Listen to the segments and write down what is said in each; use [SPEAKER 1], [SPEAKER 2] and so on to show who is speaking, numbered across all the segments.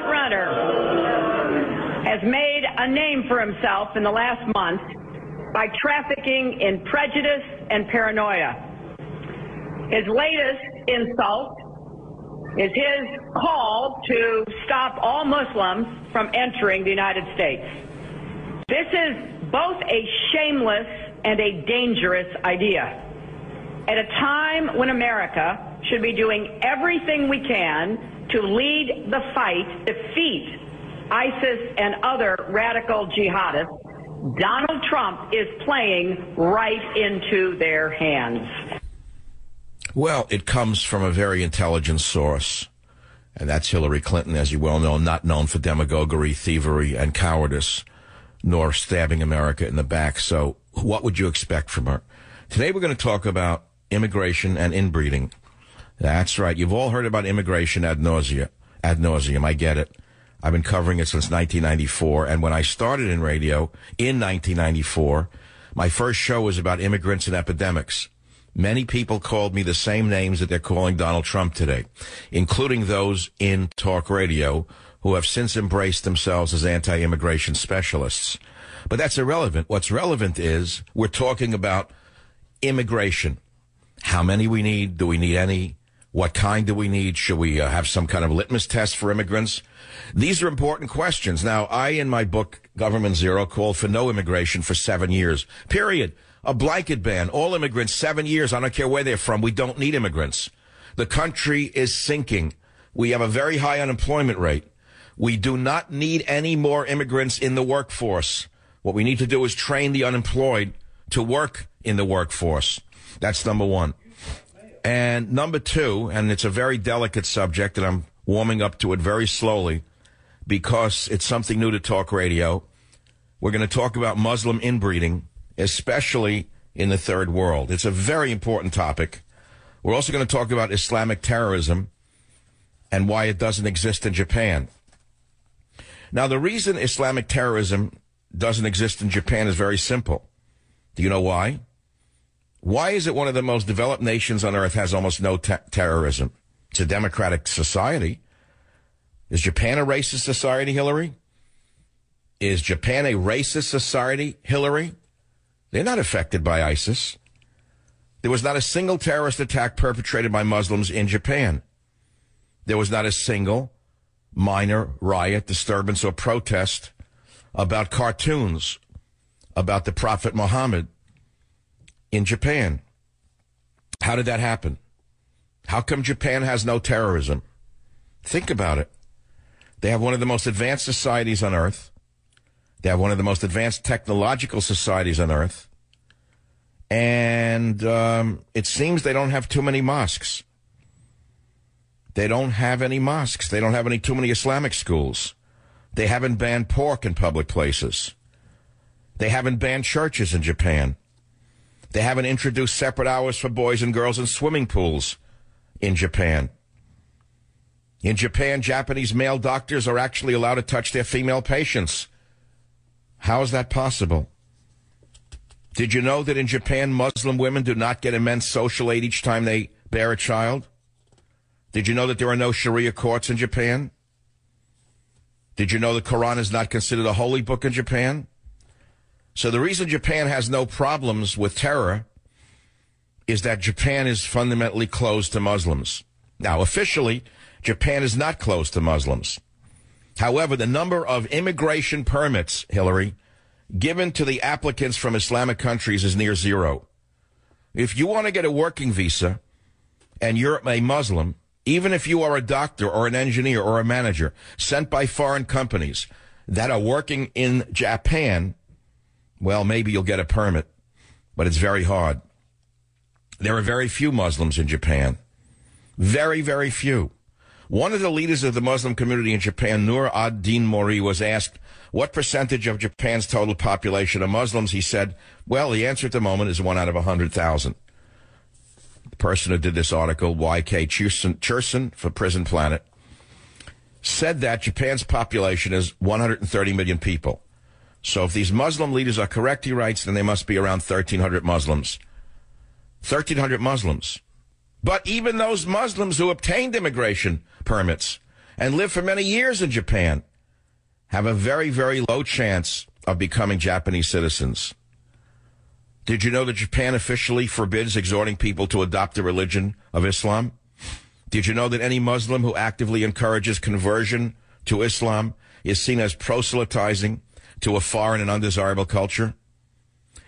[SPEAKER 1] Republican frontrunner, has made a name for himself in the last month by trafficking in prejudice and paranoia. His latest insult is his call to stop all Muslims from entering the United States. This is both a shameless and a dangerous idea. At a time when America should be doing everything we can to lead the fight, defeat ISIS and other radical jihadists, Donald Trump is playing right into their hands.
[SPEAKER 2] Well, it comes from a very intelligent source, and that's Hillary Clinton, as you well know, not known for demagoguery, thievery, and cowardice, nor stabbing America in the back. So, what would you expect from her? Today, we're going to talk about immigration and inbreeding. That's right. You've all heard about immigration ad nauseum. Ad nauseum. I get it. I've been covering it since 1994, and when I started in radio in 1994, my first show was about immigrants and epidemics. Many people called me the same names that they're calling Donald Trump today, including those in talk radio who have since embraced themselves as anti-immigration specialists. But that's irrelevant. What's relevant is we're talking about immigration. How many we need? Do we need any? What kind do we need? Should we uh, have some kind of litmus test for immigrants? These are important questions. Now, I, in my book, Government Zero, called for no immigration for seven years. Period a blanket ban. All immigrants, seven years. I don't care where they're from. We don't need immigrants. The country is sinking. We have a very high unemployment rate. We do not need any more immigrants in the workforce. What we need to do is train the unemployed to work in the workforce. That's number one. And number two, and it's a very delicate subject, and I'm warming up to it very slowly because it's something new to talk radio. We're going to talk about Muslim inbreeding especially in the third world. It's a very important topic. We're also going to talk about Islamic terrorism and why it doesn't exist in Japan. Now, the reason Islamic terrorism doesn't exist in Japan is very simple. Do you know why? Why is it one of the most developed nations on earth has almost no te- terrorism? It's a democratic society. Is Japan a racist society, Hillary? Is Japan a racist society, Hillary? They're not affected by ISIS. There was not a single terrorist attack perpetrated by Muslims in Japan. There was not a single minor riot, disturbance, or protest about cartoons about the Prophet Muhammad in Japan. How did that happen? How come Japan has no terrorism? Think about it. They have one of the most advanced societies on earth. They have one of the most advanced technological societies on earth. And um, it seems they don't have too many mosques. They don't have any mosques. They don't have any too many Islamic schools. They haven't banned pork in public places. They haven't banned churches in Japan. They haven't introduced separate hours for boys and girls in swimming pools in Japan. In Japan, Japanese male doctors are actually allowed to touch their female patients. How is that possible? Did you know that in Japan, Muslim women do not get immense social aid each time they bear a child? Did you know that there are no Sharia courts in Japan? Did you know the Quran is not considered a holy book in Japan? So the reason Japan has no problems with terror is that Japan is fundamentally closed to Muslims. Now, officially, Japan is not closed to Muslims. However, the number of immigration permits, Hillary, given to the applicants from Islamic countries is near zero. If you want to get a working visa and you're a Muslim, even if you are a doctor or an engineer or a manager sent by foreign companies that are working in Japan, well, maybe you'll get a permit, but it's very hard. There are very few Muslims in Japan. Very, very few. One of the leaders of the Muslim community in Japan, Nur ad-Din Mori, was asked what percentage of Japan's total population are Muslims. He said, well, the answer at the moment is one out of 100,000. The person who did this article, Y.K. Cherson for Prison Planet, said that Japan's population is 130 million people. So if these Muslim leaders are correct, he writes, then they must be around 1,300 Muslims. 1,300 Muslims. But even those Muslims who obtained immigration permits and lived for many years in Japan have a very, very low chance of becoming Japanese citizens. Did you know that Japan officially forbids exhorting people to adopt the religion of Islam? Did you know that any Muslim who actively encourages conversion to Islam is seen as proselytizing to a foreign and undesirable culture?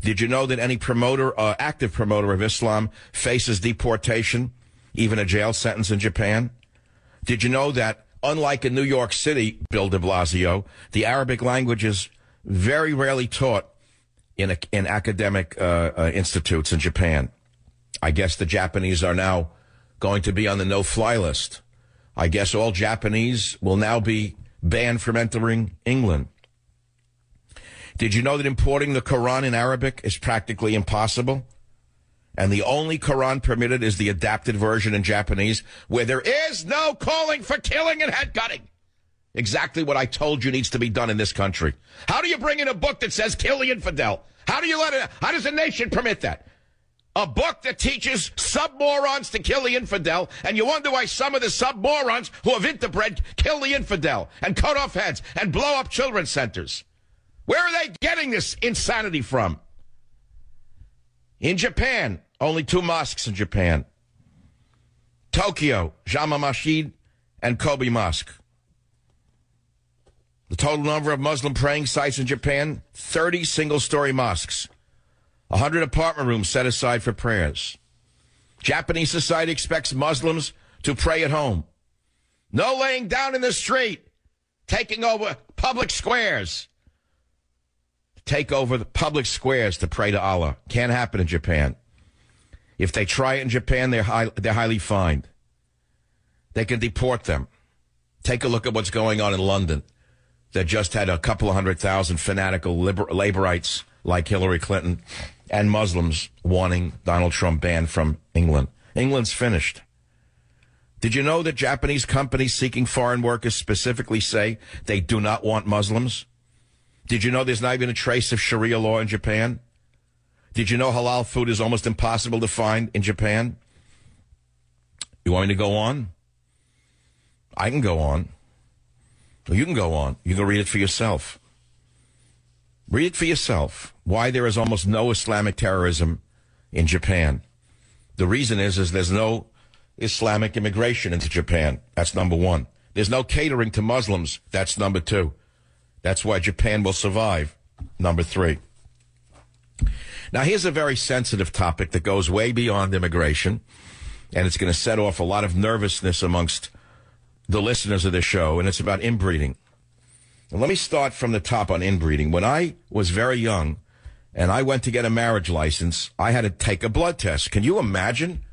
[SPEAKER 2] Did you know that any promoter, uh, active promoter of Islam faces deportation, even a jail sentence in Japan? Did you know that, unlike in New York City, Bill de Blasio, the Arabic language is very rarely taught in, a, in academic uh, uh, institutes in Japan? I guess the Japanese are now going to be on the no-fly list. I guess all Japanese will now be banned from entering England. Did you know that importing the Quran in Arabic is practically impossible? And the only Quran permitted is the adapted version in Japanese, where there is no calling for killing and head cutting. Exactly what I told you needs to be done in this country. How do you bring in a book that says kill the infidel? How do you let it, how does a nation permit that? A book that teaches sub-morons to kill the infidel, and you wonder why some of the sub-morons who have interbred kill the infidel and cut off heads and blow up children's centers. Where are they getting this insanity from? In Japan, only two mosques in Japan. Tokyo, Jama Masjid and Kobe Mosque. The total number of Muslim praying sites in Japan, 30 single-story mosques. 100 apartment rooms set aside for prayers. Japanese society expects Muslims to pray at home. No laying down in the street, taking over public squares take over the public squares to pray to Allah. Can't happen in Japan. If they try it in Japan, they're, high, they're highly fined. They can deport them. Take a look at what's going on in London that just had a couple of hundred thousand fanatical liber- laborites like Hillary Clinton and Muslims wanting Donald Trump banned from England. England's finished. Did you know that Japanese companies seeking foreign workers specifically say they do not want Muslims? Did you know there's not even a trace of Sharia law in Japan? Did you know halal food is almost impossible to find in Japan? You want me to go on? I can go on. you can go on. You can read it for yourself. Read it for yourself. Why there is almost no Islamic terrorism in Japan. The reason is, is there's no Islamic immigration into Japan. That's number one. There's no catering to Muslims. That's number two. That's why Japan will survive. Number three. Now, here's a very sensitive topic that goes way beyond immigration, and it's going to set off a lot of nervousness amongst the listeners of this show, and it's about inbreeding. And let me start from the top on inbreeding. When I was very young and I went to get a marriage license, I had to take a blood test. Can you imagine?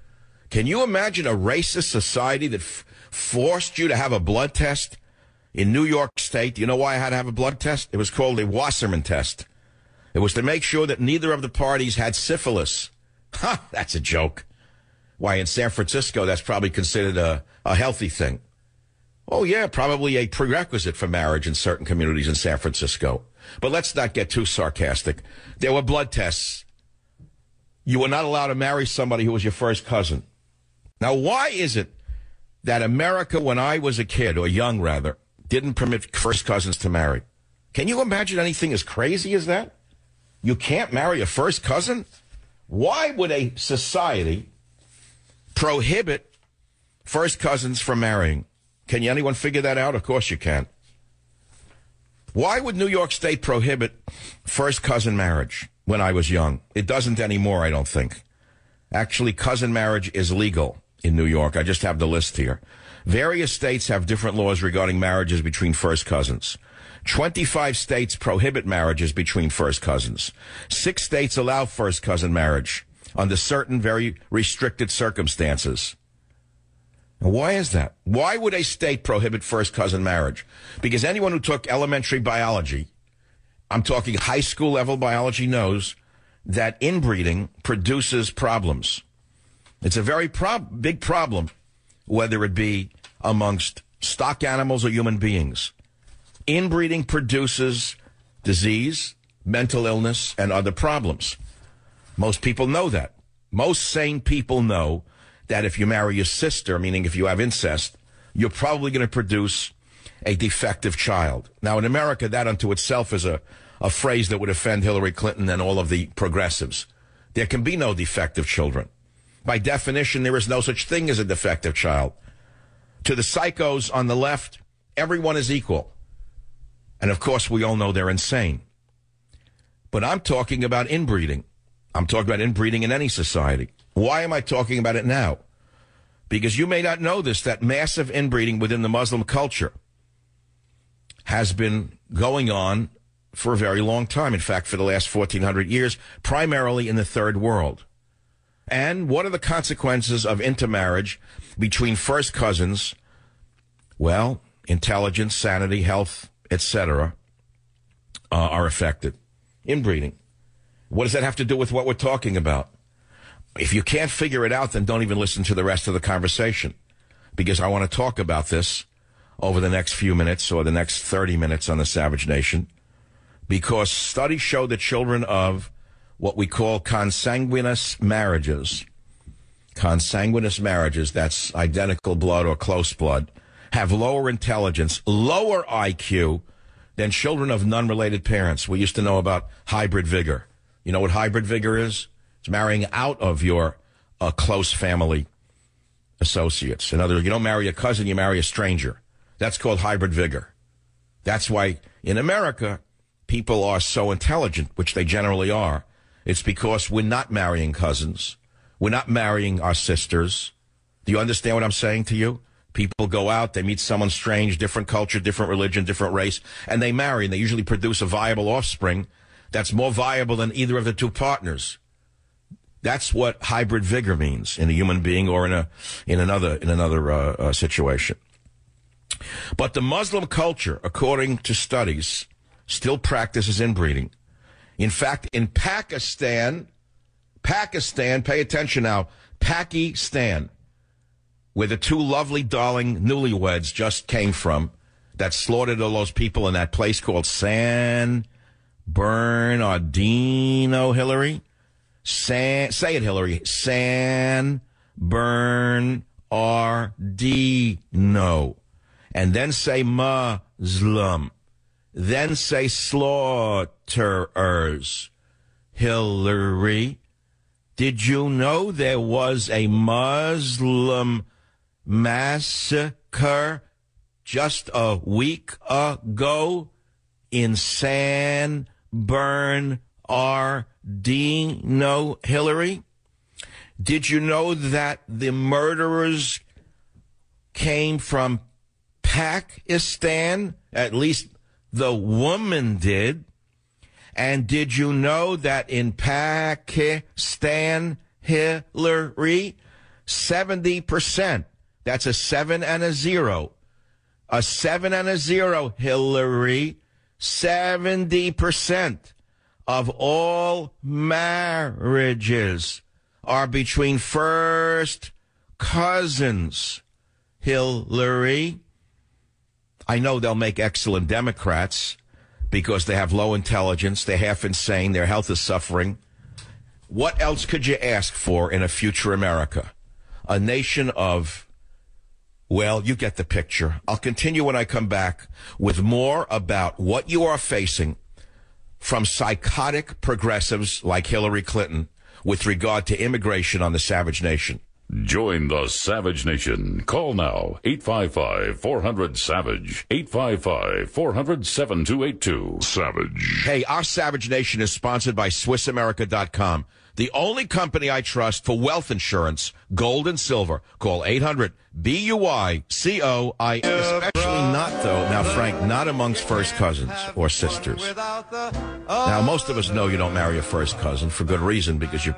[SPEAKER 2] Can you imagine a racist society that f- forced you to have a blood test? In New York State. You know why I had to have a blood test? It was called a Wassermann test. It was to make sure that neither of the parties had syphilis. Ha, that's a joke. Why, in San Francisco, that's probably considered a, a healthy thing. Oh, yeah, probably a prerequisite for marriage in certain communities in San Francisco. But let's not get too sarcastic. There were blood tests. You were not allowed to marry somebody who was your first cousin. Now, why is it that America, when I was a kid, or young rather, didn't permit first cousins to marry. Can you imagine anything as crazy as that? You can't marry a first cousin? Why would a society prohibit first cousins from marrying? Can anyone figure that out? Of course you can. Why would New York State prohibit first cousin marriage when I was young? It doesn't anymore, I don't think. Actually, cousin marriage is legal in New York. I just have the list here. Various states have different laws regarding marriages between first cousins. 25 states prohibit marriages between first cousins. Six states allow first cousin marriage under certain very restricted circumstances. Why is that? Why would a state prohibit first cousin marriage? Because anyone who took elementary biology, I'm talking high school level biology, knows that inbreeding produces problems. It's a very prob- big problem, whether it be amongst stock animals or human beings. Inbreeding produces disease, mental illness, and other problems. Most people know that. Most sane people know that if you marry your sister, meaning if you have incest, you're probably going to produce a defective child. Now, in America, that unto itself is a, a phrase that would offend Hillary Clinton and all of the progressives. There can be no defective children. By definition, there is no such thing as a defective child. To the psychos on the left, everyone is equal. And of course, we all know they're insane. But I'm talking about inbreeding. I'm talking about inbreeding in any society. Why am I talking about it now? Because you may not know this, that massive inbreeding within the Muslim culture has been going on for a very long time. In fact, for the last 1400 years, primarily in the third world. And what are the consequences of intermarriage between first cousins? Well, intelligence, sanity, health, etc., uh, are affected. Inbreeding. What does that have to do with what we're talking about? If you can't figure it out, then don't even listen to the rest of the conversation because I want to talk about this over the next few minutes or the next 30 minutes on the Savage Nation because studies show that children of what we call consanguineous marriages, consanguineous marriages, that's identical blood or close blood, have lower intelligence, lower IQ than children of non-related parents. We used to know about hybrid vigor. You know what hybrid vigor is? It's marrying out of your uh, close family associates. In other words, you don't marry a cousin, you marry a stranger. That's called hybrid vigor. That's why in America, people are so intelligent, which they generally are. It's because we're not marrying cousins. We're not marrying our sisters. Do you understand what I'm saying to you? People go out, they meet someone strange, different culture, different religion, different race, and they marry, and they usually produce a viable offspring that's more viable than either of the two partners. That's what hybrid vigor means in a human being or in a in another in another uh, uh, situation. But the Muslim culture, according to studies, still practices inbreeding. In fact, in Pakistan, Pakistan, pay attention now, Pakistan, where the two lovely, darling newlyweds just came from, that slaughtered all those people in that place called San Bernardino, Hillary. San, say it, Hillary. San Bernardino. And then say Muslim. Then say slaughterers. Hillary, did you know there was a Muslim massacre just a week ago in San Bernardino? Dino Hillary? Did you know that the murderers came from Pakistan? At least the woman did. And did you know that in Pakistan, Hillary, 70%, that's a seven and a zero, a seven and a zero, Hillary, 70% of all marriages are between first cousins. Hillary. I know they'll make excellent Democrats because they have low intelligence, they're half insane, their health is suffering. What else could you ask for in a future America? A nation of, well, you get the picture. I'll continue when I come back with more about what you are facing from psychotic progressives like Hillary Clinton with regard to immigration on the Savage Nation.
[SPEAKER 3] Join the Savage Nation. Call now 855 400 Savage. 855 400 7282. Savage.
[SPEAKER 2] Hey, our Savage Nation is sponsored by SwissAmerica.com, the only company I trust for wealth insurance, gold and silver. Call 800 B U I C O I. Especially not, though, now, Frank, not amongst first cousins or sisters. Now, most of us know you don't marry a first cousin for good reason because you're